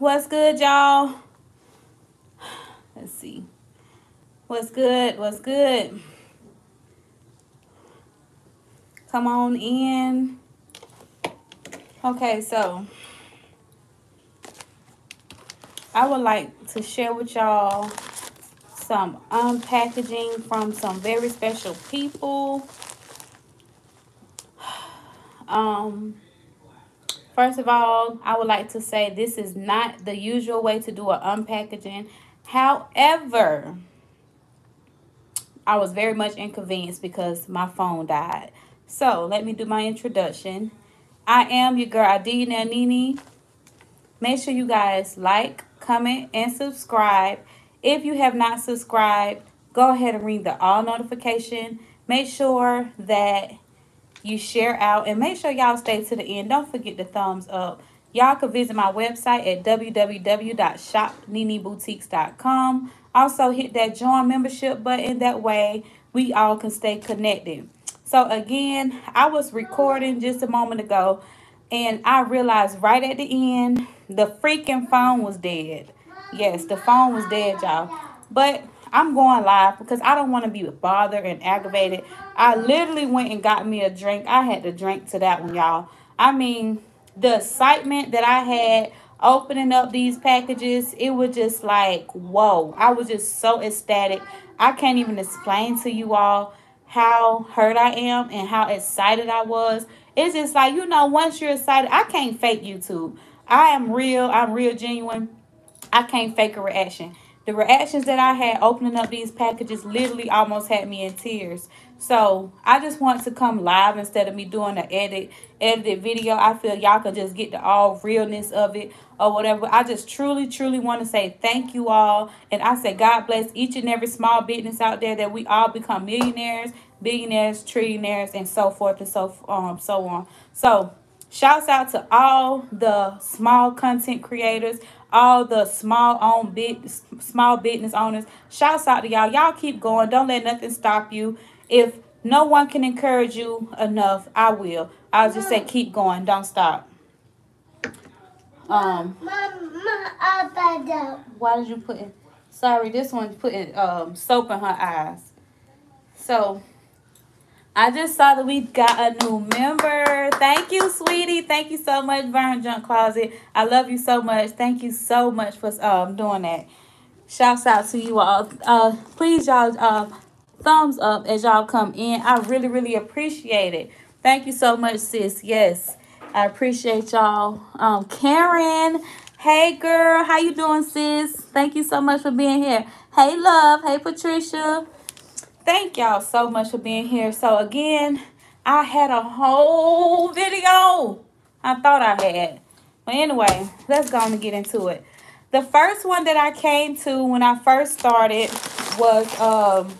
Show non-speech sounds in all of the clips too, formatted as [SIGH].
What's good, y'all? Let's see. What's good? What's good? Come on in. Okay, so I would like to share with y'all some unpackaging from some very special people. [SIGHS] Um, first of all, I would like to say this is not the usual way to do an unpackaging. However, I was very much inconvenienced because my phone died. So let me do my introduction. I am your girl Adina Nini. Make sure you guys like, comment, and subscribe. If you have not subscribed, go ahead and ring the all notification. Make sure that you share out and make sure y'all stay to the end. Don't forget the thumbs up. Y'all can visit my website at www.shopniniboutiques.com. Also hit that join membership button. That way we all can stay connected. So again, I was recording just a moment ago and I realized right at the end, the freaking phone was dead. Yes, the phone was dead, y'all. But I'm going live because I don't want to be bothered and aggravated. I literally went and got me a drink. I had to drink to that one, y'all. I mean, the excitement that I had opening up these packages, it was just like, whoa. I was just so ecstatic. I can't even explain to you all how hurt I am and how excited I was. It's just like, you know, once you're excited, I can't fake YouTube. I am real. I'm real genuine. I can't fake a reaction. The reactions that I had opening up these packages literally almost had me in tears. So I just want to come live instead of me doing an edit edited video. I feel y'all can just get the all realness of it or whatever. I just truly, truly want to say thank you all. And I say God bless each and every small business out there that we all become millionaires, billionaires, trillionaires, and so forth and so um so on. So Shouts out to all the small content creators, all the small own big small business owners. Shouts out to y'all. Y'all keep going. Don't let nothing stop you. If no one can encourage you enough, I will. I'll just say keep going. Don't stop. Um why did you put in sorry, this one's putting um soap in her eyes. So I just saw that we got a new member. Thank you, sweetie. Thank you so much, Vern Junk Closet. I love you so much. Thank you so much for um doing that. Shouts out to you all. Uh, please, y'all, uh, thumbs up as y'all come in. I really, really appreciate it. Thank you so much, sis. Yes, I appreciate y'all. Um, Karen, hey girl, how you doing, sis? Thank you so much for being here. Hey, love. Hey, Patricia. Thank y'all so much for being here. So again, I had a whole video I thought I had. But anyway, let's go on and get into it. The first one that I came to when I first started was um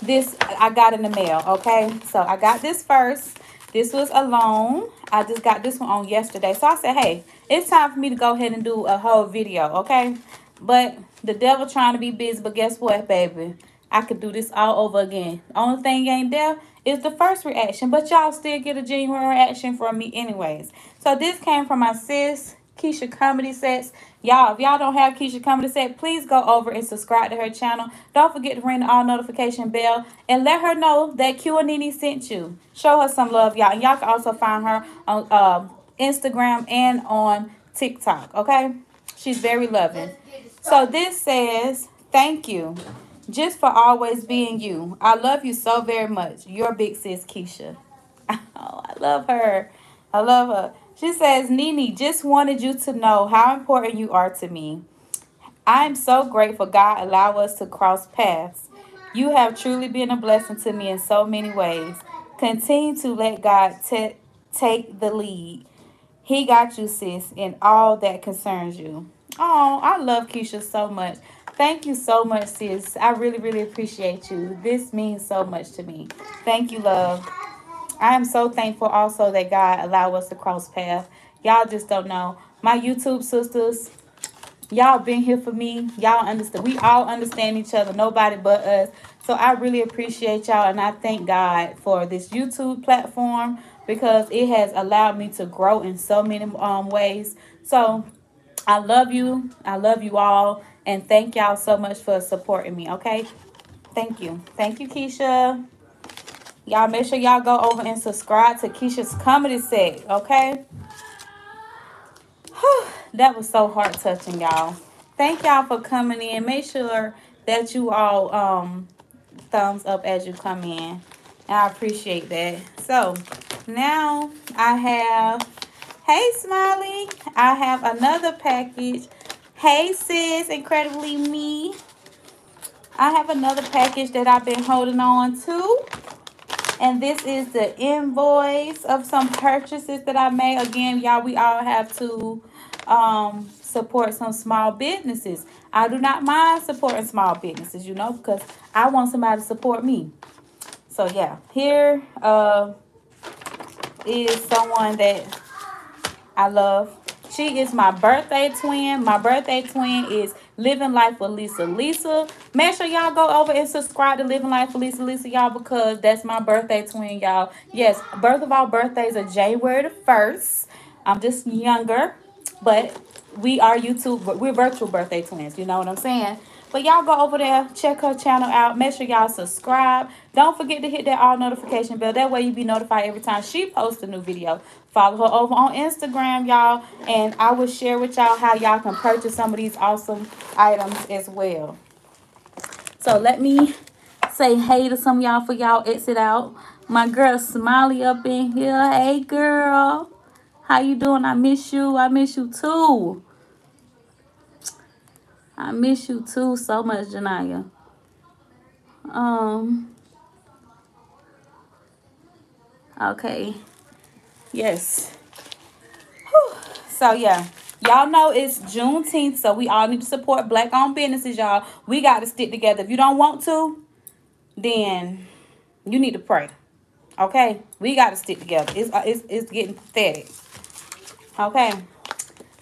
this I got in the mail, okay? So I got this first. This was a loan. I just got this one on yesterday. So I said, hey, it's time for me to go ahead and do a whole video, okay? But the devil trying to be busy, but guess what, baby? I could do this all over again. Only thing ain't there is the first reaction, but y'all still get a genuine reaction from me anyways. So this came from my sis, Kesha Comedy Sets. Y'all, if y'all don't have Kesha Comedy Set, please go over and subscribe to her channel. Don't forget to ring the all notification bell and let her know that Q and sent you. Show her some love, y'all. And y'all can also find her on uh, Instagram and on TikTok, okay? She's very loving. So this says, thank you just for always being you. I love you so very much. Your big sis, Kesha. [LAUGHS] Oh, I love her. I love her. She says, Nini, just wanted you to know how important you are to me. I am so grateful God allow us to cross paths. You have truly been a blessing to me in so many ways. Continue to let God take the lead. He got you, sis, in all that concerns you. Oh, I love Kesha so much. Thank you so much, sis. I really, really appreciate you. This means so much to me. Thank you, love. I am so thankful also that God allowed us to cross paths. Y'all just don't know. My YouTube sisters, y'all been here for me. Y'all understand. We all understand each other. Nobody but us. So I really appreciate y'all. And I thank God for this YouTube platform because it has allowed me to grow in so many um, ways. So I love you. I love you all. And thank y'all so much for supporting me, okay? Thank you. Thank you, Kesha. Y'all make sure y'all go over and subscribe to Kesha's comedy set, okay? Whew, that was so heart touching, y'all. Thank y'all for coming in. Make sure that you all um thumbs up as you come in. I appreciate that. So now I have, hey Smiley, I have another package. Hey sis, incredibly me. I have another package that I've been holding on to. And this is the invoice of some purchases that I made. Again, y'all, we all have to um, support some small businesses. I do not mind supporting small businesses, you know, because I want somebody to support me. So yeah, here uh, is someone that I love. She is my birthday twin. My birthday twin is Living Life with Lisa. Lisa, make sure y'all go over and subscribe to Living Life with Lisa. Lisa, y'all, because that's my birthday twin, y'all. Yes, birth of our birthdays are January the 1st. I'm just younger, but we are YouTube, we're virtual birthday twins. You know what I'm saying? But y'all go over there, check her channel out. Make sure y'all subscribe. Don't forget to hit that all notification bell. That way you be notified every time she posts a new video. Follow her over on Instagram, y'all. And I will share with y'all how y'all can purchase some of these awesome items as well. So let me say hey to some y'all for y'all exit out. My girl Smiley up in here. Hey girl. How you doing? I miss you. I miss you too. I miss you too so much, Janaya. Um. Okay. Yes. Whew. So yeah. Y'all know it's Juneteenth, so we all need to support black-owned businesses, y'all. We got to stick together. If you don't want to, then you need to pray. Okay? We got to stick together. It's, uh, it's, it's getting pathetic. Okay?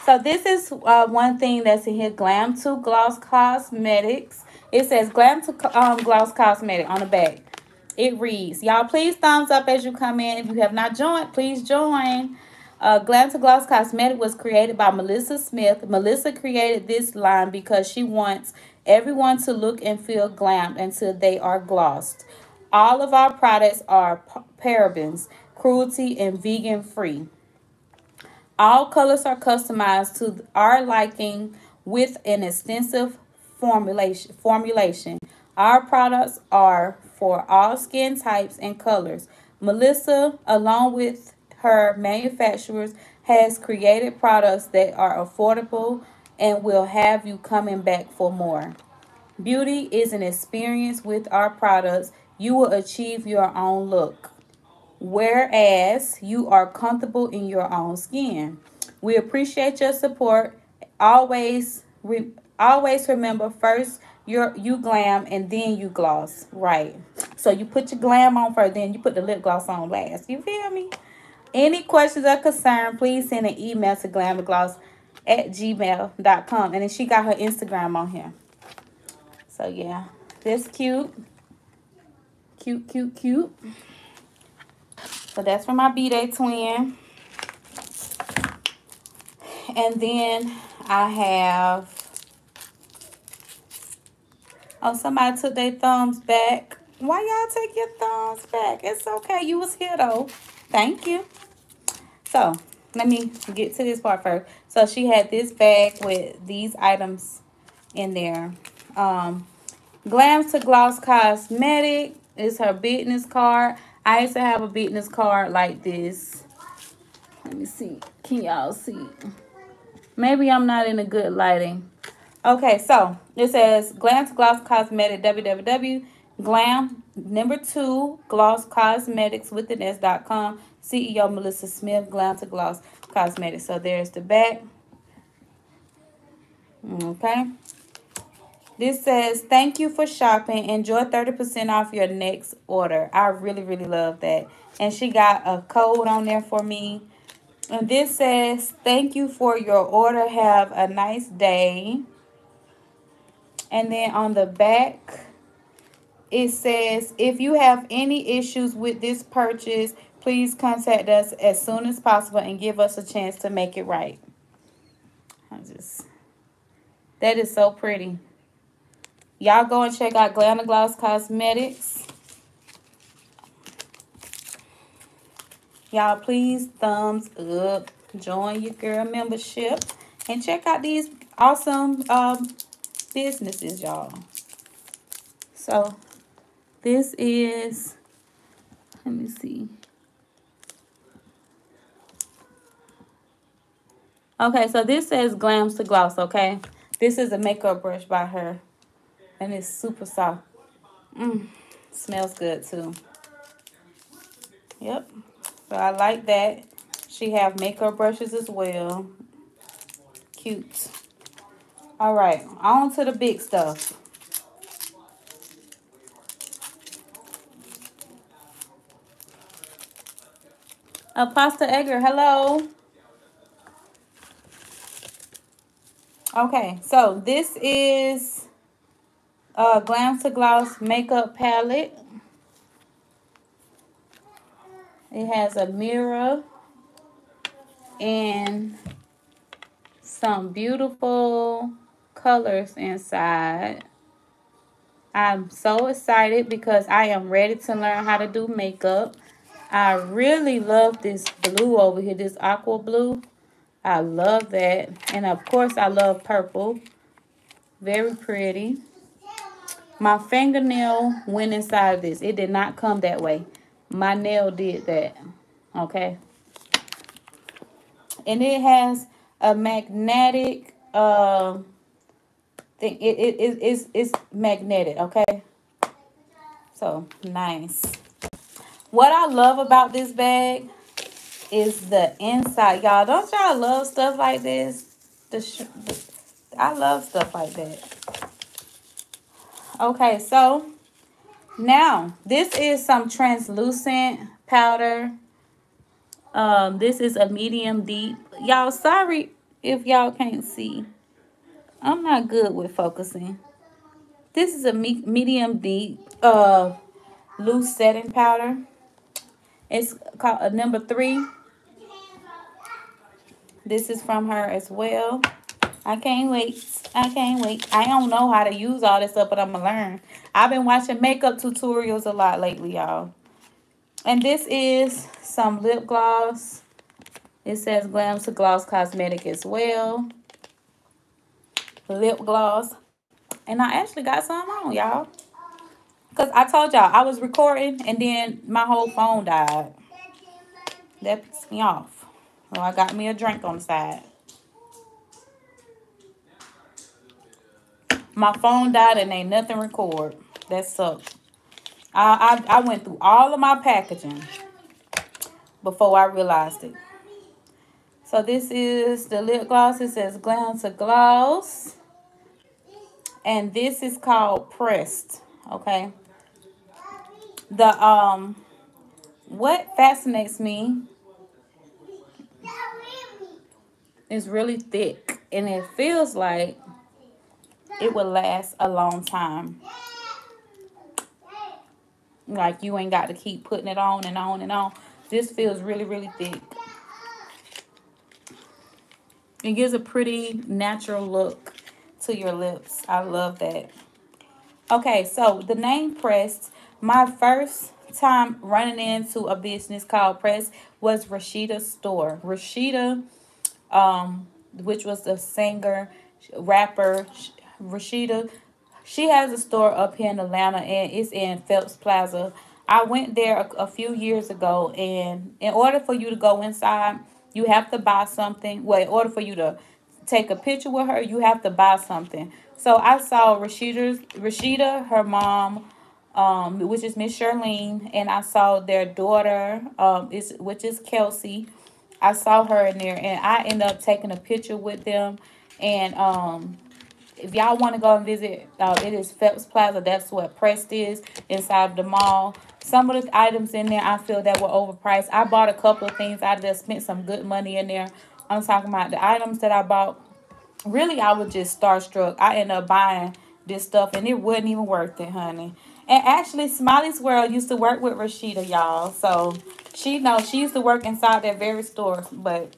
So this is uh, one thing that's in here, Glam 2 Gloss Cosmetics. It says Glam 2 um, Gloss Cosmetic on the back. It reads, y'all please thumbs up as you come in. If you have not joined, please join. Uh, Glam to Gloss Cosmetic was created by Melissa Smith. Melissa created this line because she wants everyone to look and feel glammed until they are glossed. All of our products are parabens, cruelty, and vegan free. All colors are customized to our liking with an extensive formulation. formulation. Our products are for all skin types and colors. Melissa, along with her manufacturers, has created products that are affordable and will have you coming back for more. Beauty is an experience with our products. You will achieve your own look whereas you are comfortable in your own skin. We appreciate your support. Always re, always remember first your you glam and then you gloss. Right. So you put your glam on first, then you put the lip gloss on last. You feel me? Any questions or concern, please send an email to glamgloss at gmail.com. And then she got her Instagram on here. So yeah, this cute. Cute, cute, cute. So that's for my B-Day twin. And then I have... Oh, somebody took their thumbs back. Why y'all take your thumbs back? It's okay. You was here, though. Thank you. So, let me get to this part first. So, she had this bag with these items in there. Um, Glam to Gloss Cosmetic is her business card. I used to have a business card like this. Let me see. Can y'all see? Maybe I'm not in a good lighting. Okay, so it says Glam to Gloss Cosmetic www glam number two gloss cosmetics with an s.com ceo melissa smith glam to gloss cosmetics so there's the back okay this says, thank you for shopping. Enjoy 30% off your next order. I really, really love that. And she got a code on there for me. And this says, thank you for your order. Have a nice day. And then on the back, it says, if you have any issues with this purchase, please contact us as soon as possible and give us a chance to make it right. I just, that is so pretty. Y'all go and check out Glam to Gloss Cosmetics. Y'all please thumbs up. Join your girl membership. And check out these awesome um, businesses, y'all. So, this is, let me see. Okay, so this says Glams to Gloss, okay? This is a makeup brush by her. And it's super soft. Mmm, smells good too. Yep. So I like that. She have makeup brushes as well. Cute. All right, on to the big stuff. Apostle Edgar, hello. Okay, so this is a Glam to Gloss makeup palette. It has a mirror and some beautiful colors inside. I'm so excited because I am ready to learn how to do makeup. I really love this blue over here, this aqua blue. I love that. And of course, I love purple. Very pretty. My fingernail went inside of this. It did not come that way. My nail did that. Okay. And it has a magnetic uh, thing. It, it, it, it's, it's magnetic. Okay. So, nice. What I love about this bag is the inside. Y'all, don't y'all love stuff like this? The, I love stuff like that. Okay, so now this is some translucent powder. Um, this is a medium deep. Y'all, sorry if y'all can't see. I'm not good with focusing. This is a me medium deep uh, loose setting powder. It's called a number three. This is from her as well. I can't wait. I can't wait. I don't know how to use all this stuff, but I'm going to learn. I've been watching makeup tutorials a lot lately, y'all. And this is some lip gloss. It says Glam to Gloss Cosmetic as well. Lip gloss. And I actually got some on, y'all. Because I told y'all, I was recording and then my whole phone died. That pissed me off. So I got me a drink on the side. My phone died and ain't nothing record. That sucked. I, I, I went through all of my packaging before I realized it. So this is the lip gloss. It says Glam to Gloss. And this is called Pressed. Okay. The um what fascinates me is really thick and it feels like it will last a long time. Like you ain't got to keep putting it on and on and on. This feels really, really thick. It gives a pretty natural look to your lips. I love that. Okay, so the name Pressed, my first time running into a business called Press was Rasheeda's store. Rasheeda um, which was the singer, rapper Rasheeda. She has a store up here in Atlanta, and it's in Phipps Plaza. I went there a, a few years ago, and in order for you to go inside, you have to buy something. Well, in order for you to take a picture with her, you have to buy something. So I saw Rasheeda's Rasheeda, her mom, um, which is Miss Shirleen, and I saw their daughter, um, is which is Kelsey. I saw her in there and I ended up taking a picture with them. And um, if y'all want to go and visit, uh, it is Phipps Plaza. That's what Pressed is inside of the mall. Some of the items in there I feel that were overpriced. I bought a couple of things of there, spent some good money in there. I'm talking about the items that I bought. Really, I was just starstruck. I ended up buying this stuff and it wasn't even worth it, honey. And actually, Smiley's World used to work with Rasheeda, y'all. So she knows she used to work inside that very store. But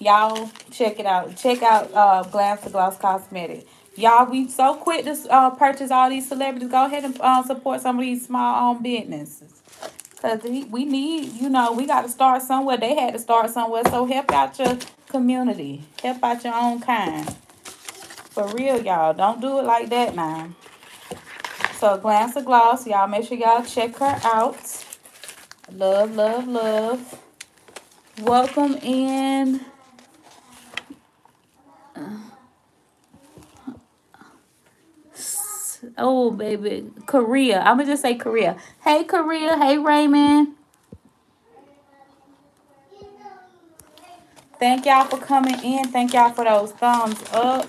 Y'all check it out. Check out uh, Glam to Gloss Cosmetic. Y'all, we so quick to uh, purchase all these celebrities. Go ahead and uh, support some of these small owned businesses. Because we need, you know, we got to start somewhere. They had to start somewhere. So help out your community. Help out your own kind. For real, y'all. Don't do it like that now. So Glam to Gloss. Y'all make sure y'all check her out. Love, love, love. Welcome in. Oh, baby. Korea. I'm going to just say Korea. Hey, Korea. Hey, Raymond. Thank y'all for coming in. Thank y'all for those thumbs up.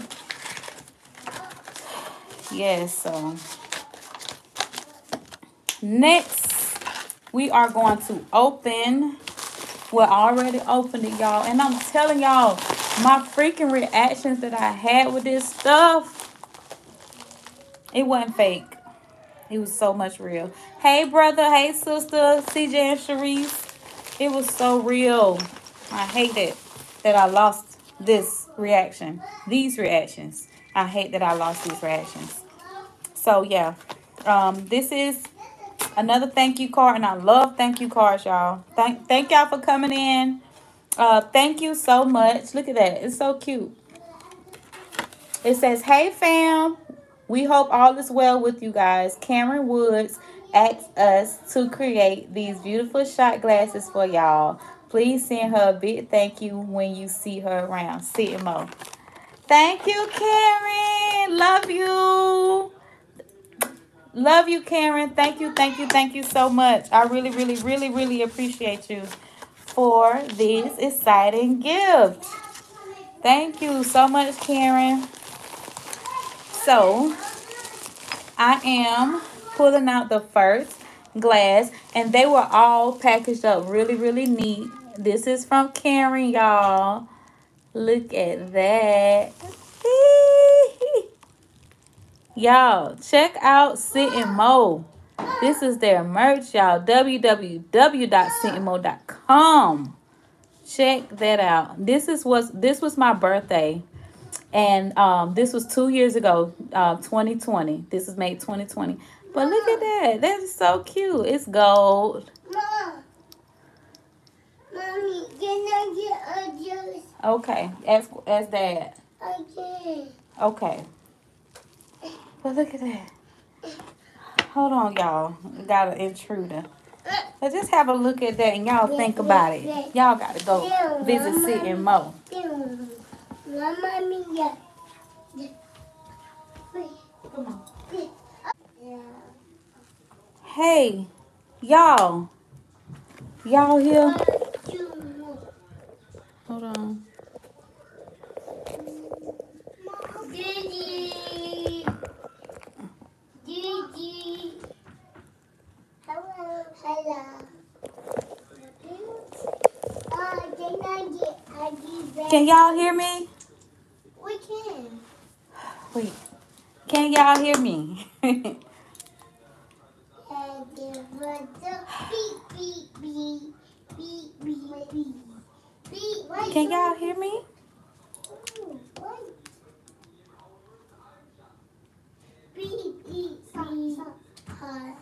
Yes, so next we are going to open. We're already opened it, y'all. And I'm telling y'all, my freaking reactions that I had with this stuff it wasn't fake. It was so much real. Hey, brother. Hey, sister. CJ and Sharice. It was so real. I hate it that I lost this reaction. These reactions. I hate that I lost these reactions. So, yeah. Um, this is another thank you card. And I love thank you cards, y'all. Thank, thank y'all for coming in. Uh, thank you so much. Look at that. It's so cute. It says, Hey, fam. We hope all is well with you guys. Karen Woods asked us to create these beautiful shot glasses for y'all. Please send her a big thank you when you see her around. See you, Mo. Thank you, Karen. Love you. Love you, Karen. Thank you, thank you, thank you so much. I really, really, really, really appreciate you for this exciting gift. Thank you so much, Karen. So I am pulling out the first glass and they were all packaged up really, really neat. This is from Karen, y'all. Look at that. [LAUGHS] y'all, check out Cynt and Mo. This is their merch, y'all. www.sitandmo.com. Check that out. This is what this was my birthday and um, this was two years ago, uh, 2020. This is made 2020. But look at that. That is so cute. It's gold. Mom. Mommy, can I get a juice? Okay. Ask, ask Dad. Okay. Okay. But look at that. Hold on, y'all. Got an intruder. But just have a look at that and y'all think about it. Y'all got to go visit Cynt and Mo. Mamma mia. Hey, y'all. Y'all here? Hold on. Hello. Hello. Can y'all hear me? We can. Wait. Can y'all hear me? Can y'all hear me?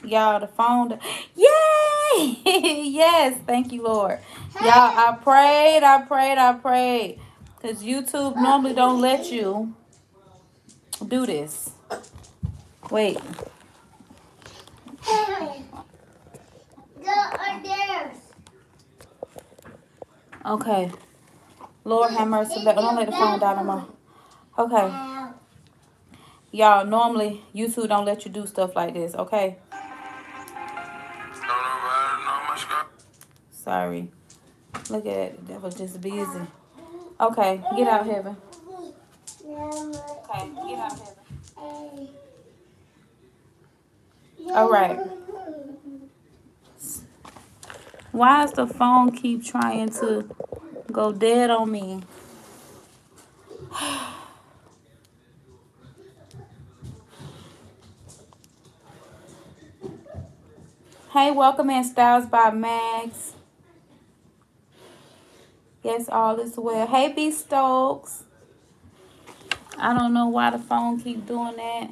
Y'all, the phone. Yay! [LAUGHS] yes, thank you, Lord. Y'all, I prayed, I prayed, I prayed. Because YouTube normally don't let you do this. Wait. Okay. Lord have mercy. Let, don't let the phone die no more. Okay. Y'all, normally YouTube don't let you do stuff like this, okay? Sorry. Look at it. That was just busy. Okay, get out, Heaven. Okay, get out, Heaven. All right. Why does the phone keep trying to go dead on me? hey, welcome in Styles by Max. Yes, all is well. Hey, B Stokes. I don't know why the phone keep doing that.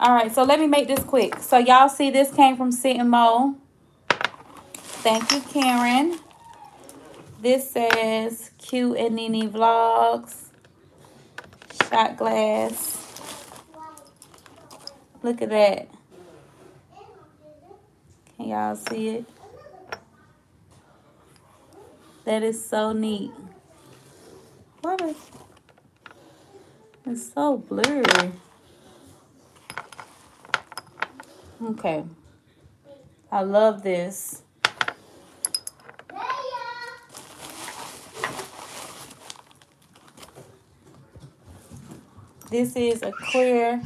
All right, so let me make this quick. So y'all see this came from Cynt and Mo. Thank you, Karen. This says Q and Nene Vlogs. Shot glass. Look at that. Can y'all see it? That is so neat. What is... It's so blurry. Okay. I love this. This is a clear.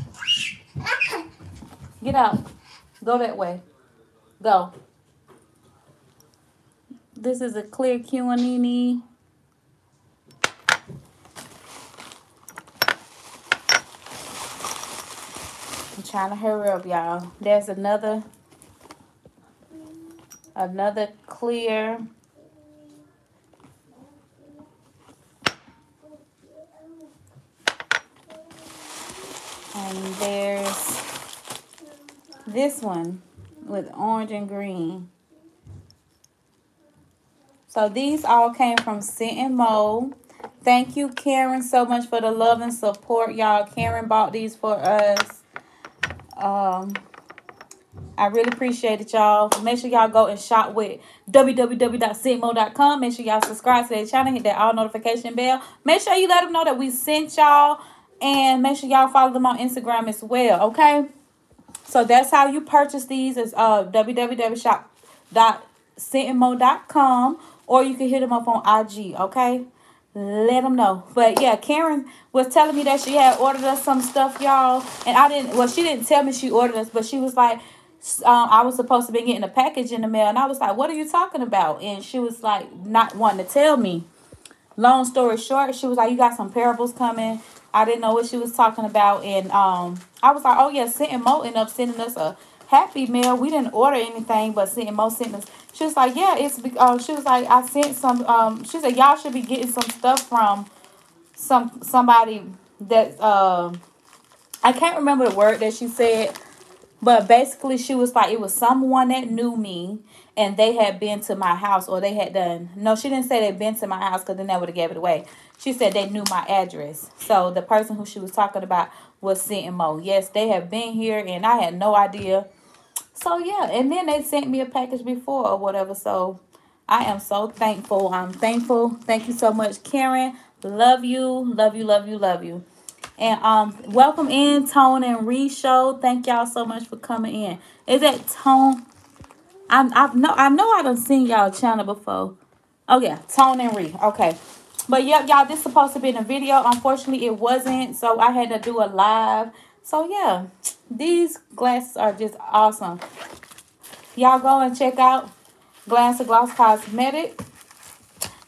Get out. Go that way. Go. This is a clear Q&E. I'm trying to hurry up, y'all. There's another another clear and there's this one with orange and green. So these all came from Cynt and Mo. Thank you, Karen, so much for the love and support, y'all. Karen bought these for us. Um, I really appreciate it, y'all. Make sure y'all go and shop with www.scentmo.com. Make sure y'all subscribe to their channel. Hit that all notification bell. Make sure you let them know that we sent y'all. And make sure y'all follow them on Instagram as well, okay? So that's how you purchase these is uh www.shop.scentmo.com or you can hit them up on IG, okay? Let them know. But yeah, Karen was telling me that she had ordered us some stuff, y'all. And I didn't, well, she didn't tell me she ordered us, but she was like, um, I was supposed to be getting a package in the mail. And I was like, what are you talking about? And she was like, not wanting to tell me. Long story short, she was like, you got some parables coming. I didn't know what she was talking about. And um, I was like, oh, yeah, Scent and up sending us a happy mail. We didn't order anything, but Cynt and Mo sent us. She was like, yeah, it's, uh, she was like, I sent some, um, she said, y'all should be getting some stuff from some, somebody that, uh, I can't remember the word that she said, but basically she was like, it was someone that knew me and they had been to my house or they had done, no, she didn't say they'd been to my house because then that would have gave it away. She said they knew my address. So the person who she was talking about was Mo. Yes, they have been here and I had no idea. So yeah, and then they sent me a package before or whatever. So I am so thankful. I'm thankful. Thank you so much, Karen. Love you, love you, love you, love you. And um, welcome in Tone and Re Show. Thank y'all so much for coming in. Is that Tone? I I know I know I done seen y'all channel before. Oh yeah, Tone and Re. Okay. But yep, y'all, this supposed to be in a video. Unfortunately, it wasn't. So I had to do a live. So yeah, these glasses are just awesome. Y'all go and check out Glam to Gloss Cosmetic.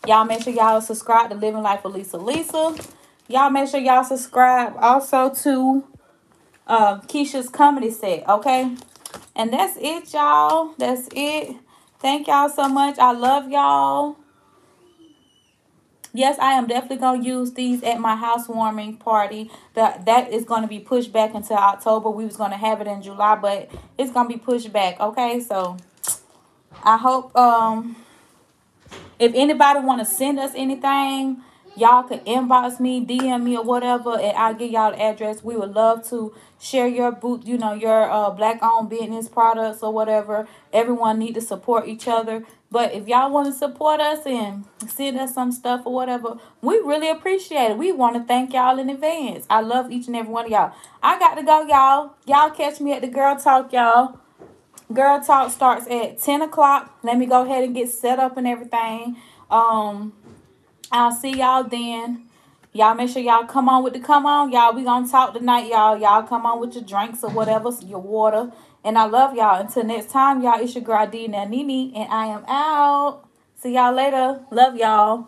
Y'all make sure y'all subscribe to Living Life with Lisa Lisa. Y'all make sure y'all subscribe also to uh, Kesha's comedy set, okay? And that's it, y'all. That's it. Thank y'all so much. I love y'all. Yes, I am definitely going to use these at my housewarming party. That That is going to be pushed back until October. We was going to have it in July, but it's going to be pushed back, okay? So, I hope um, if anybody want to send us anything, y'all could inbox me, DM me or whatever, and I'll give y'all the address. We would love to share your boot, you know, your uh, black owned business products or whatever. Everyone need to support each other. But if y'all want to support us and send us some stuff or whatever, we really appreciate it. We want to thank y'all in advance. I love each and every one of y'all. I got to go, y'all. Y'all catch me at the Girl Talk, y'all. Girl Talk starts at 10 o'clock. Let me go ahead and get set up and everything. Um, I'll see y'all then. Y'all make sure y'all come on with the come on. Y'all, we gonna talk tonight, y'all. Y'all come on with your drinks or whatever, your water. And I love y'all. Until next time, y'all, it's your girl D Nini, and I am out. See y'all later. Love y'all.